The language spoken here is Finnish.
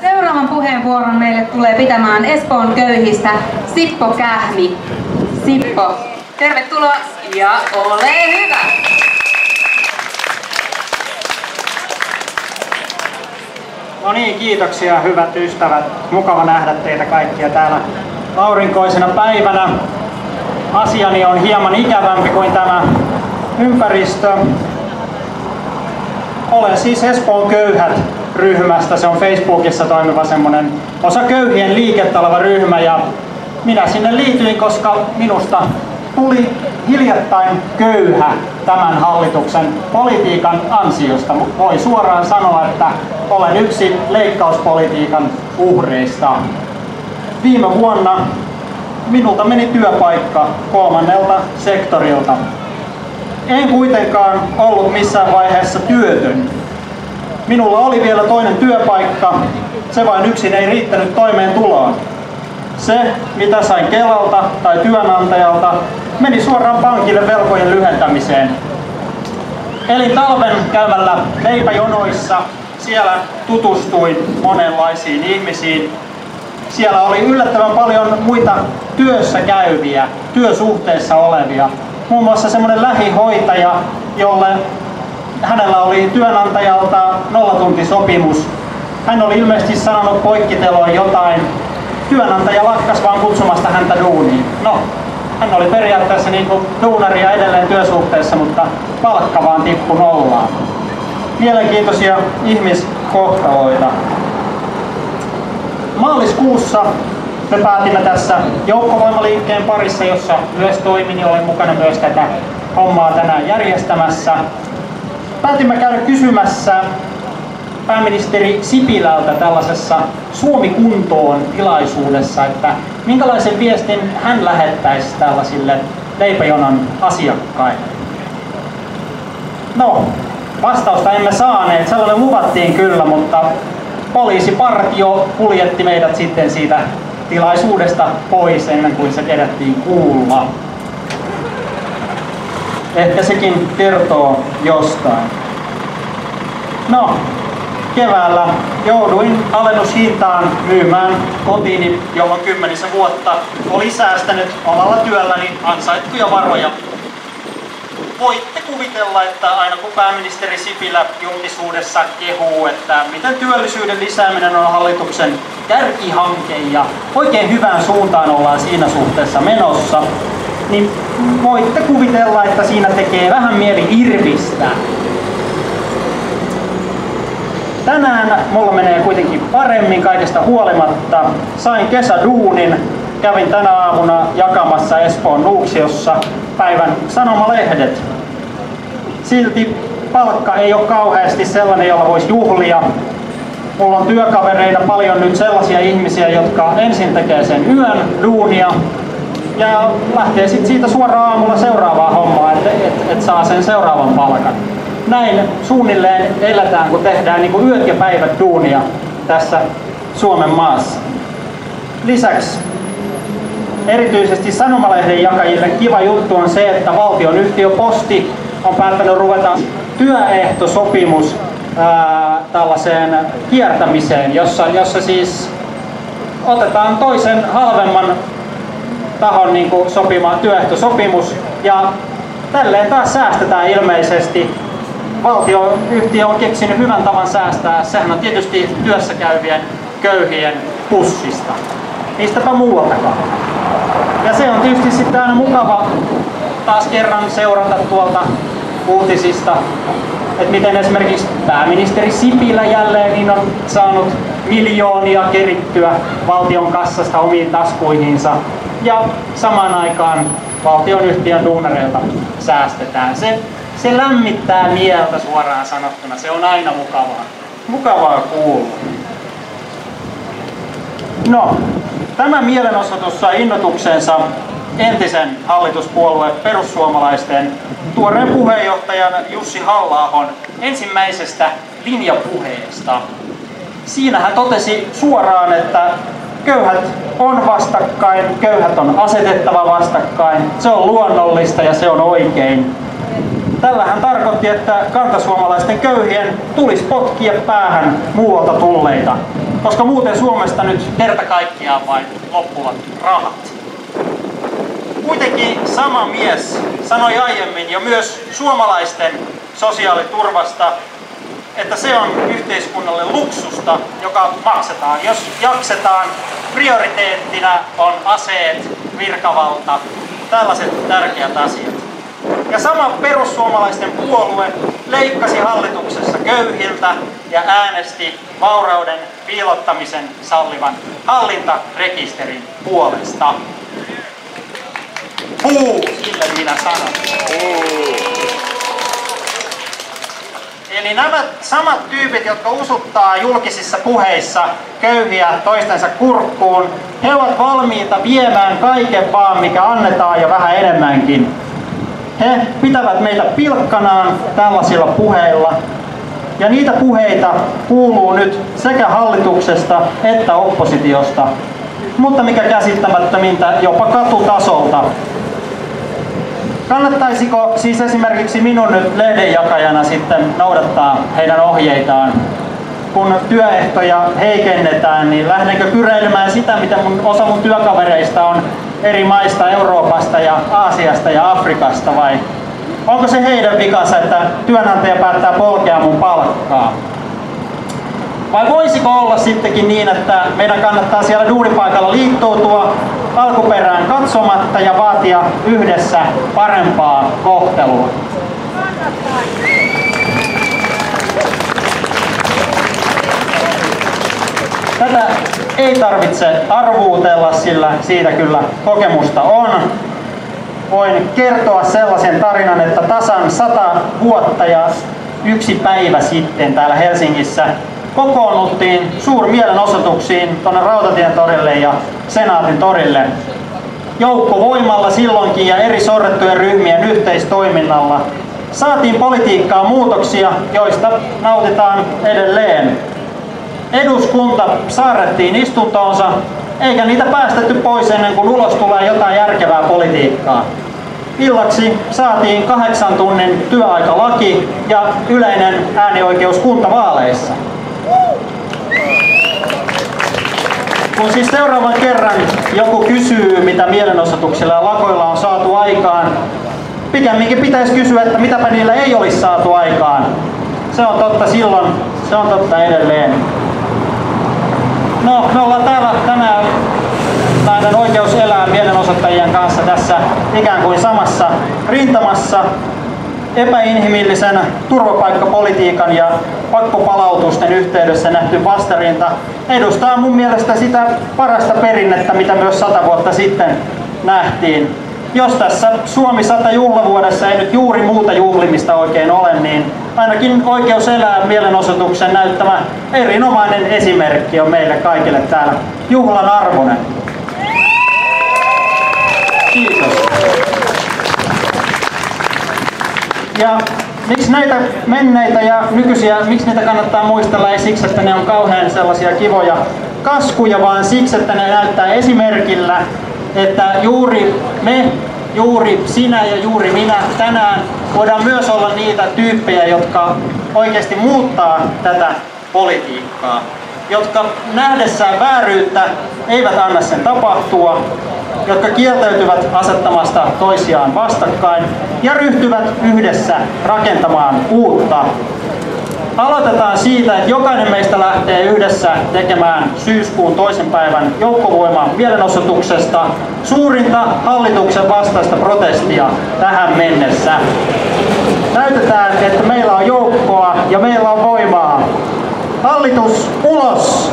Seuraavan puheenvuoron meille tulee pitämään Espoon köyhistä Sippo Kähmi. Sippo, tervetuloa ja ole hyvä! No niin, kiitoksia hyvät ystävät. Mukava nähdä teitä kaikkia täällä aurinkoisena päivänä. Asiani on hieman ikävämpi kuin tämä ympäristö. Olen siis Espoon köyhät ryhmästä. Se on Facebookissa toimiva semmonen osa köyhien liikettä oleva ryhmä ja minä sinne liityin, koska minusta tuli hiljattain köyhä tämän hallituksen politiikan ansiosta. Voi suoraan sanoa, että olen yksi leikkauspolitiikan uhreista. Viime vuonna minulta meni työpaikka kolmannelta sektorilta. En kuitenkaan ollut missään vaiheessa työtön. Minulla oli vielä toinen työpaikka, se vain yksin ei riittänyt toimeen tuloon. Se, mitä sain Kelalta tai työnantajalta, meni suoraan pankille velkojen lyhentämiseen. Elin talven käymällä leipäjonoissa, siellä tutustuin monenlaisiin ihmisiin. Siellä oli yllättävän paljon muita työssä käyviä, työsuhteessa olevia. Muun muassa semmoinen lähihoitaja, jolle hänellä oli työnantajalta nollatuntisopimus. Hän oli ilmeisesti sanonut poikkiteloin jotain. Työnantaja lakkas vaan kutsumasta häntä duuniin. No, hän oli periaatteessa niin kuin duunaria edelleen työsuhteessa, mutta palkka vaan tippui nollaan. Mielenkiintoisia ihmiskohtaloita. Maaliskuussa me päätimme tässä joukkovoimaliikkeen parissa, jossa myös toimin ja olen mukana myös tätä hommaa tänään järjestämässä. Päätimme käydä kysymässä pääministeri Sipilältä tällaisessa Suomi kuntoon tilaisuudessa, että minkälaisen viestin hän lähettäisi tällaisille leipäjonon asiakkaille. No, vastausta emme saaneet, sellainen luvattiin kyllä, mutta poliisipartio kuljetti meidät sitten siitä tilaisuudesta pois ennen kuin se kerättiin kuulla. Ehkä sekin kertoo jostain. No, keväällä jouduin alennushintaan myymään kotiini, jolloin kymmenisen vuotta oli säästänyt omalla työlläni ansaittuja varoja. Voitte kuvitella, että aina kun pääministeri Sipilä julkisuudessa kehuu, että miten työllisyyden lisääminen on hallituksen kärkihanke ja oikein hyvään suuntaan ollaan siinä suhteessa menossa, niin voitte kuvitella, että siinä tekee vähän mieli irvistää. Tänään mulla menee kuitenkin paremmin kaikesta huolimatta. Sain kesäduunin. Kävin tänä aamuna jakamassa Espoon Nuuksiossa päivän sanomalehdet. Silti palkka ei ole kauheasti sellainen, jolla voisi juhlia. Mulla on työkavereina paljon nyt sellaisia ihmisiä, jotka ensin tekee sen yön duunia ja lähtee sitten siitä suoraan aamulla seuraavaa hommaa, että et, et saa sen seuraavan palkan näin suunnilleen eletään, kun tehdään niin kuin yöt ja päivät duunia tässä Suomen maassa. Lisäksi erityisesti sanomalehden jakajille kiva juttu on se, että valtion yhtiö Posti on päättänyt ruveta työehtosopimus ää, tällaiseen kiertämiseen, jossa, jossa siis otetaan toisen halvemman tahon niin kuin sopima työehtosopimus ja tälleen taas säästetään ilmeisesti valtioyhtiö on keksinyt hyvän tavan säästää. Sehän on tietysti työssä käyvien köyhien pussista. Mistäpä muualtakaan. Ja se on tietysti sitten aina mukava taas kerran seurata tuolta uutisista, että miten esimerkiksi pääministeri Sipilä jälleen niin on saanut miljoonia kerittyä valtion kassasta omiin taskuihinsa ja samaan aikaan valtionyhtiön duunareilta säästetään. Se se lämmittää mieltä suoraan sanottuna. Se on aina mukavaa. Mukavaa kuulla. No, tämä mielenosoitus sai innotuksensa entisen hallituspuolueen perussuomalaisten tuoreen puheenjohtajan Jussi halla ensimmäisestä linjapuheesta. Siinä hän totesi suoraan, että köyhät on vastakkain, köyhät on asetettava vastakkain, se on luonnollista ja se on oikein Tällähän tarkoitti, että kantasuomalaisten köyhien tulisi potkia päähän muualta tulleita, koska muuten Suomesta nyt kerta kaikkiaan vain loppuvat rahat. Kuitenkin sama mies sanoi aiemmin jo myös suomalaisten sosiaaliturvasta, että se on yhteiskunnalle luksusta, joka maksetaan, jos jaksetaan. Prioriteettina on aseet, virkavalta, tällaiset tärkeät asiat. Ja sama perussuomalaisten puolue leikkasi hallituksessa köyhiltä ja äänesti vaurauden piilottamisen sallivan hallintarekisterin puolesta. Puu, sille minä sanon. Eli nämä samat tyypit, jotka usuttaa julkisissa puheissa köyhiä toistensa kurkkuun, he ovat valmiita viemään kaiken vaan, mikä annetaan ja vähän enemmänkin. He pitävät meitä pilkkanaan tällaisilla puheilla. Ja niitä puheita kuuluu nyt sekä hallituksesta että oppositiosta. Mutta mikä käsittämättömintä, jopa katutasolta. Kannattaisiko siis esimerkiksi minun nyt lehdenjakajana sitten noudattaa heidän ohjeitaan? Kun työehtoja heikennetään, niin lähdenkö kyreilemään sitä, mitä mun, osa mun työkavereista on eri maista, Euroopasta ja Aasiasta ja Afrikasta vai onko se heidän vikansa, että työnantaja päättää polkea mun palkkaa? Vai voisiko olla sittenkin niin, että meidän kannattaa siellä duunipaikalla liittoutua alkuperään katsomatta ja vaatia yhdessä parempaa kohtelua? Tätä ei tarvitse arvuutella, sillä siitä kyllä kokemusta on. Voin kertoa sellaisen tarinan, että tasan sata vuotta ja yksi päivä sitten täällä Helsingissä kokoonnuttiin suurmielenosoituksiin tuonne Rautatien torille ja Senaatin torille. Joukkovoimalla silloinkin ja eri sorrettujen ryhmien yhteistoiminnalla saatiin politiikkaa muutoksia, joista nautitaan edelleen. Eduskunta saarrettiin istuntoonsa, eikä niitä päästetty pois ennen kuin ulos tulee jotain järkevää politiikkaa. Illaksi saatiin kahdeksan tunnin työaikalaki ja yleinen äänioikeus kuntavaaleissa. Kun siis seuraavan kerran joku kysyy, mitä mielenosoituksilla ja lakoilla on saatu aikaan, pikemminkin pitäisi kysyä, että mitäpä niillä ei olisi saatu aikaan. Se on totta silloin, se on totta edelleen. No, me ollaan täällä tänään näiden oikeus elää mielenosoittajien kanssa tässä ikään kuin samassa rintamassa epäinhimillisen turvapaikkapolitiikan ja pakkopalautusten yhteydessä nähty vastarinta edustaa mun mielestä sitä parasta perinnettä, mitä myös sata vuotta sitten nähtiin. Jos tässä Suomi 100 juhlavuodessa ei nyt juuri muuta juhlimista oikein ole, niin ainakin oikeus elää mielenosoituksen näyttämä erinomainen esimerkki on meille kaikille täällä juhlan arvoinen. Ja miksi näitä menneitä ja nykyisiä, miksi niitä kannattaa muistella, ei siksi, että ne on kauhean sellaisia kivoja kaskuja, vaan siksi, että ne näyttää esimerkillä, että juuri me, juuri sinä ja juuri minä tänään voidaan myös olla niitä tyyppejä, jotka oikeasti muuttaa tätä politiikkaa jotka nähdessään vääryyttä eivät anna sen tapahtua, jotka kieltäytyvät asettamasta toisiaan vastakkain ja ryhtyvät yhdessä rakentamaan uutta. Aloitetaan siitä, että jokainen meistä lähtee yhdessä tekemään syyskuun toisen päivän joukkovoiman mielenosoituksesta suurinta hallituksen vastaista protestia tähän mennessä. Näytetään, että meillä on joukkoa ja meillä on voimaa. Hallitus ulos!